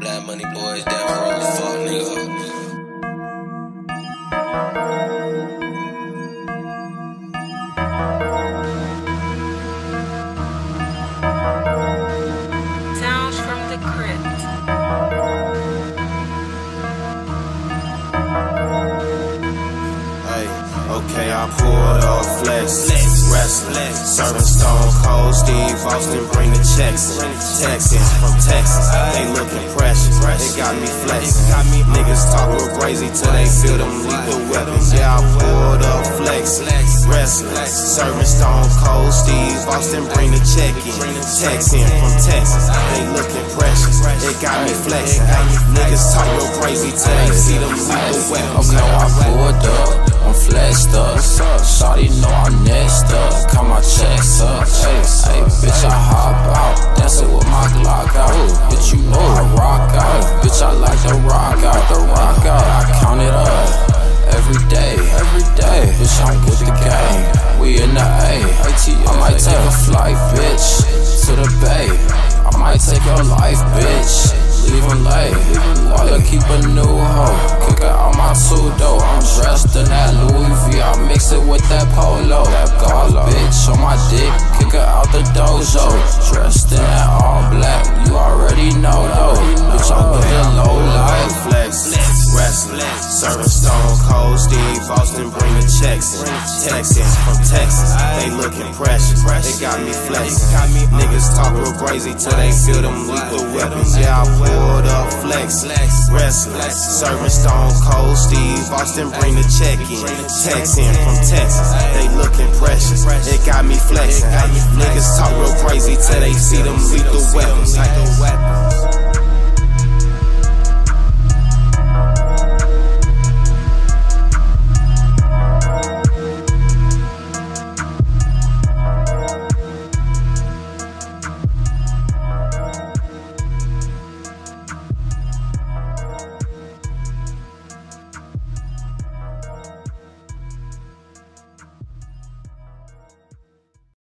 Black money boys down road, fuck nigga. Sounds from the crypt. Hey, okay, I pulled off flex, wrestling, serving Stone Cold Steve Austin, bring the checks. Texans from Texas, they looking precious, they got me flexing, niggas talk real crazy till they feel them lethal weapons, yeah, I pulled up flex, wrestling, serving Stone Cold Steve Austin, bring the check in, Texan from Texas, they looking precious, they got me flexing, niggas talk real crazy till they see them lethal weapons, Okay, I pulled up. I'm next up, count my checks up. Hey, hey, bitch, I hop out, dancing with my Glock out. Bitch, you know I rock out. Bitch, I like to rock out, the rock out. I count it up every day, every day. Bitch, I'm with the gang. We in the A. I might take a flight, bitch, to the Bay. I might take your life, bitch. Leave him late. While I keep a new hoe. Kick out my two with that polo. That golf bitch on my dick. Kick her out the dojo. Dressed in serving Stone Cold Steve Austin, bring the checks in, Texans from Texas, they looking precious, they got me flexing, niggas talk real crazy till they feel them lethal weapons, yeah, I pulled up flex, wrestling, serving Stone Cold Steve Austin, bring the check in, Texan from Texas, they looking precious, It got me flexing, niggas talk real crazy till